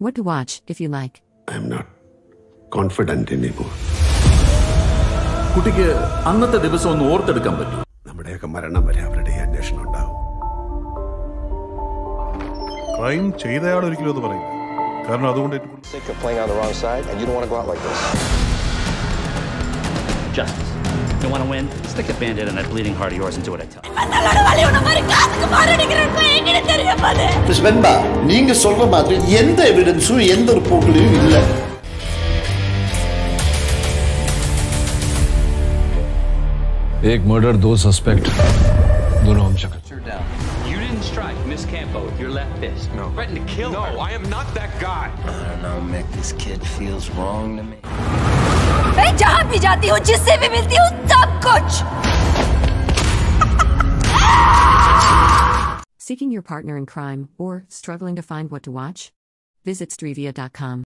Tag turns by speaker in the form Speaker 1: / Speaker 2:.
Speaker 1: What to watch, if you like.
Speaker 2: I am not confident anymore.
Speaker 3: കുട്ടിക്ക് അന്നത്തെ ദിവസം ഒന്ന് ഓർത്തെടുക്കാൻ പറ്റും
Speaker 2: നമ്മുടെയൊക്കെ മരണം വരെ അവരുടെ ഈ അന്വേഷണം ഉണ്ടാവും
Speaker 4: ക്രൈം ചെയ്തയാൾ ഒരിക്കലും അത് പറയില്ല കാരണം അതുകൊണ്ട് ഏറ്റവും കൂടുതൽ
Speaker 5: sick of playing on the wrong side, and you don't want to go out like this.
Speaker 6: Justice. You want to win? Stick a bandit in that bleeding heart of yours and do what I tell you.
Speaker 7: Miss Venba நீங்க சொல்ற மாதிரி எந்த எவிடன்ஸும் எந்த ரிப்போர்ட்லயும் இல்ல
Speaker 8: एक murder दो suspect दोनों हम शक्ल
Speaker 6: You didn't strike Miss Campo with your left fist. No. Threatened to kill her.
Speaker 5: I am not that guy.
Speaker 9: I don't know, Mick. This kid feels wrong to me.
Speaker 10: मैं जहाँ भी जाती हूँ जिससे भी मिलती हूँ सब कुछ
Speaker 1: Seeking your partner in crime or struggling to find what to watch? Visit Stryvia.com.